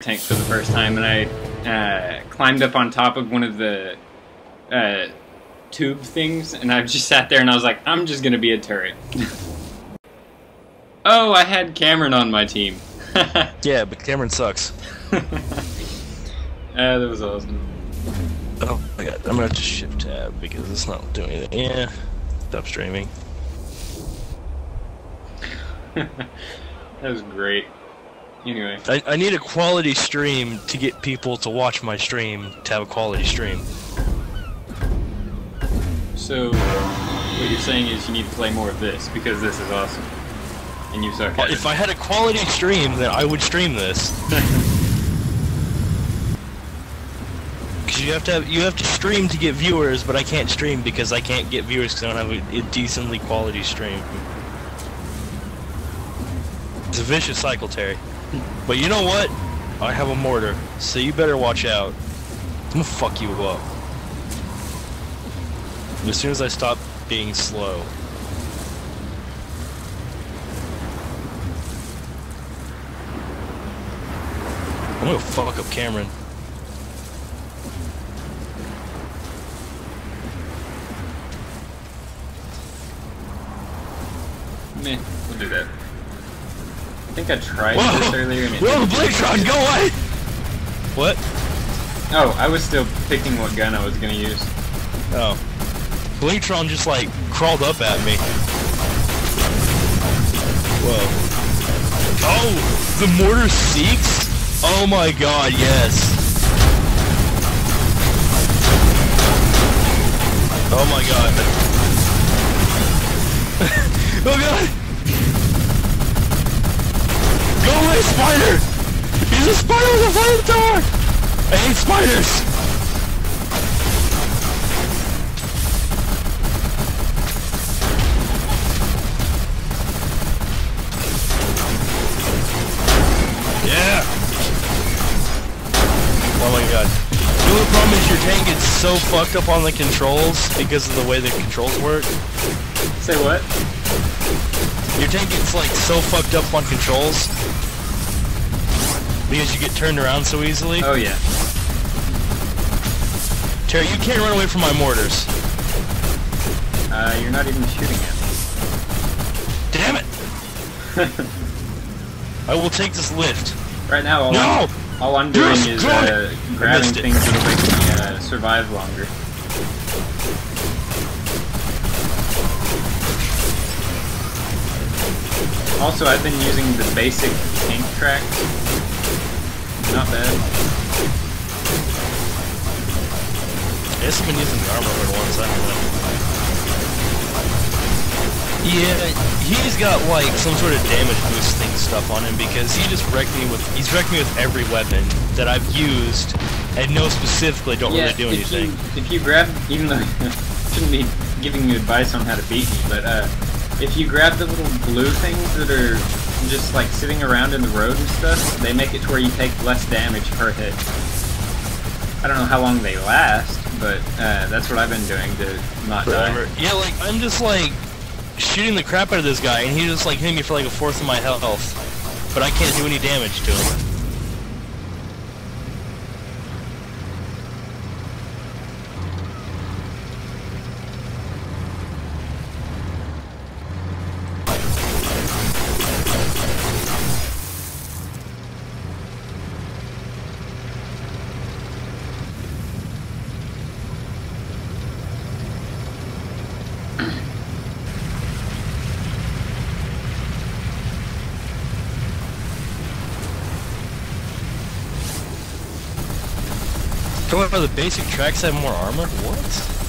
tank for the first time, and I uh, climbed up on top of one of the uh, tube things, and I just sat there and I was like, I'm just gonna be a turret. oh, I had Cameron on my team. yeah, but Cameron sucks. uh, that was awesome. Oh my god, I'm gonna have to shift tab because it's not doing anything. Yeah, stop streaming. that was great. Anyway. I, I need a quality stream to get people to watch my stream to have a quality stream. So, what you're saying is you need to play more of this because this is awesome. And you suck If I had a quality stream, then I would stream this. Because you have to have, you have to stream to get viewers, but I can't stream because I can't get viewers because I don't have a, a decently quality stream. It's a vicious cycle, Terry. But you know what? I have a mortar, so you better watch out. I'm gonna fuck you up. As soon as I stop being slow. I'm gonna fuck up Cameron. Meh, we'll do that. I think I tried Whoa. this earlier and it Whoa, Blaketron, go away! What? Oh, I was still picking what gun I was gonna use. Oh. Blaketron just like crawled up at me. Whoa. Oh! The mortar seeks? Oh my god, yes. Oh my god. oh god! Go away, spider! He's a spider with a flamethrower! I hate spiders! Yeah! Oh my god. The only problem is your tank gets so fucked up on the controls because of the way the controls work. Say what? Your tank gets like so fucked up on controls because you get turned around so easily. Oh yeah. Terry, you can't run away from my mortars. Uh, you're not even shooting at me. Damn it! I will take this lift. Right now, all no! All I'm doing is uh, grabbing things that'll make me uh, survive longer. Also, I've been using the basic tank track. Not bad. I guess I've been using the armor for one second. Yeah, he's got like some sort of damage boosting stuff on him because he just wrecked me with he's wrecked me with every weapon that I've used and know specifically don't yeah, really do if anything. You, if you grab even though I shouldn't be giving you advice on how to beat me, but uh, if you grab the little blue things that are just like sitting around in the road and stuff, they make it to where you take less damage per hit. I don't know how long they last, but uh, that's what I've been doing to not Forever. die. Yeah, like I'm just like shooting the crap out of this guy, and he just like hitting me for like a fourth of my health, but I can't do any damage to him. Come on, the basic tracks have more armor? What?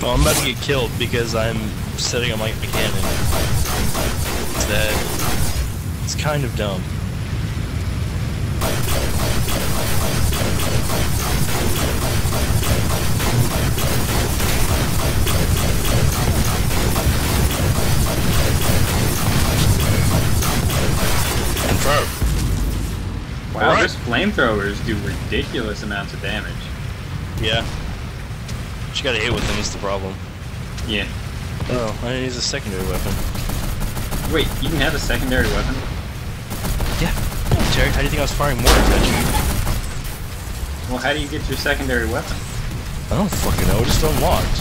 Oh, I'm about to get killed because I'm sitting on my cannon. It's kind of dumb. Wow, right. flamethrowers do ridiculous amounts of damage. Yeah. You gotta hit with them is the problem. Yeah. Oh, I didn't use a secondary weapon. Wait, you can have a secondary weapon? Yeah. Oh, Terry, how do you think I was firing mortars at you? Well, how do you get your secondary weapon? I don't fucking know, just unlocked.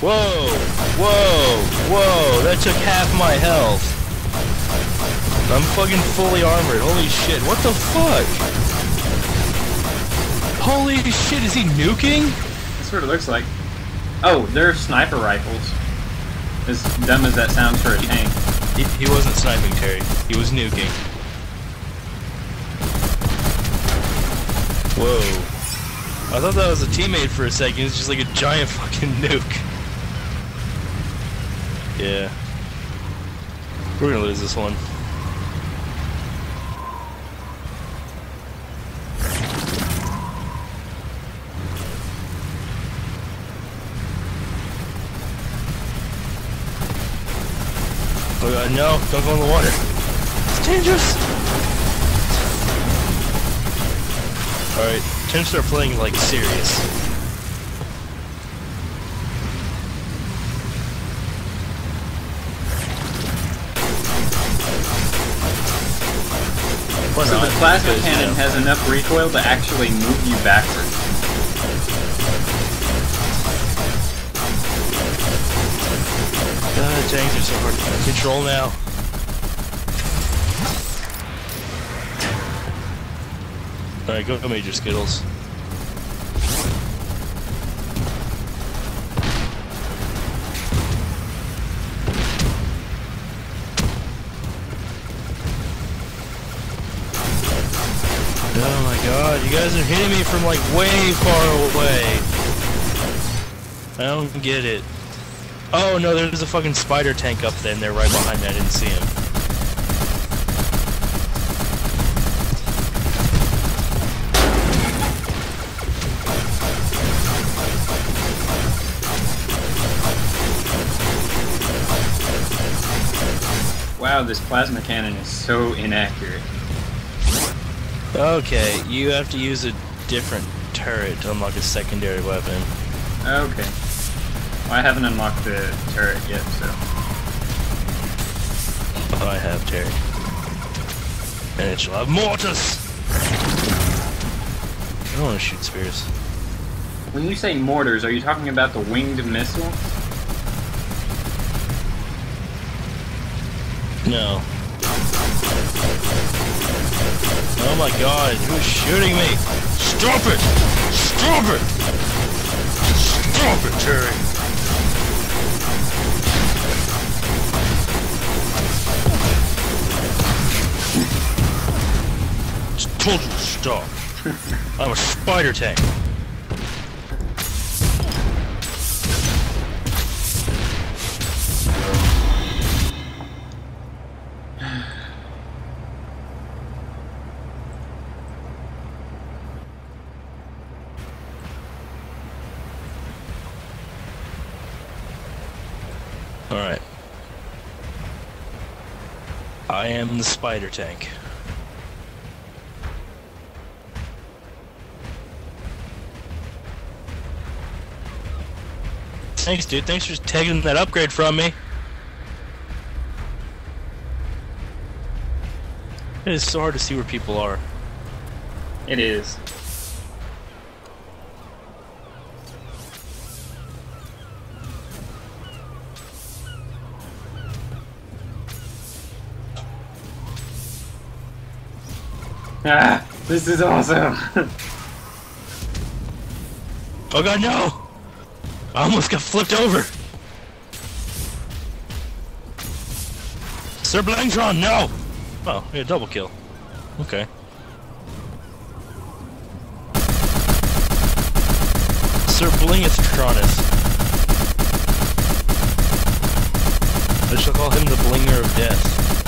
Whoa! Whoa! Whoa! That took half my health. I'm fucking fully armored. Holy shit, what the fuck? Holy shit, is he nuking? That's what it looks like. Oh, they're sniper rifles. As dumb as that sounds for a tank. He, he wasn't sniping, Terry. He was nuking. Whoa. I thought that was a teammate for a second. It's just like a giant fucking nuke. Yeah. We're gonna lose this one. God, no, don't go in the water. It's dangerous! Alright, time to start playing like serious. Or So the plasma cannon has enough recoil to actually move you backwards. God, tanks are so hard to control now. Alright, go Major Skittles. Oh my god, you guys are hitting me from like way far away. I don't get it. Oh no, there's a fucking spider tank up there and they're right behind me. I didn't see him. Wow, this plasma cannon is so inaccurate. Okay, you have to use a different turret to unlock a secondary weapon. Okay. Well, I haven't unlocked the turret yet, so. Oh, I have Terry. And it shall have mortars! I don't want to shoot spears. When you say mortars, are you talking about the winged missile? No. Oh my god, who's shooting me? Stop it! Stop it! Stop it, Terry! Told you to stop. I'm a spider tank. Alright. I am the spider tank. Thanks, dude. Thanks for taking that upgrade from me. It is so hard to see where people are. It is. Ah, this is awesome. Oh god, no! I almost got flipped over! Sir Blangtron, no! Oh, yeah, double kill. Okay. Sir Blingetronus. I shall call him the Blinger of Death.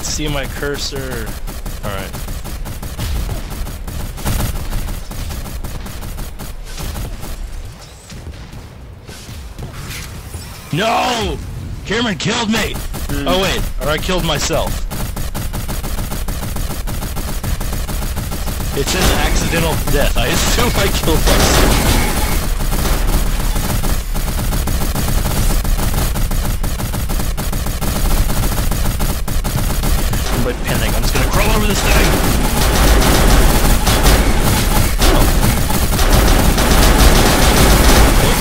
Can't see my cursor. Alright. No! Cameron killed me! Hmm. Oh wait, or I killed myself. It says accidental death. I assume I killed myself. But panic, I'm just gonna crawl over this thing! Oh.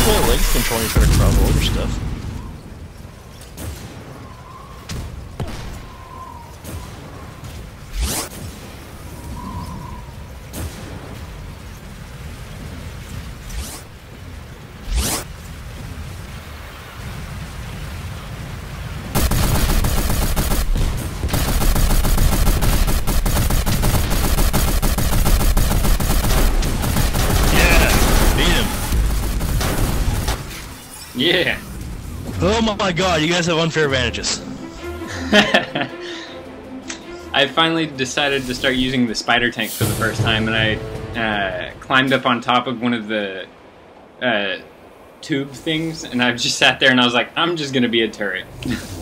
Leg legs controlling you try to crawl over stuff. Yeah! Beat him. Yeah. Oh my god, you guys have unfair advantages. I finally decided to start using the spider tank for the first time, and I uh, climbed up on top of one of the uh, tube things, and I just sat there and I was like, I'm just gonna be a turret.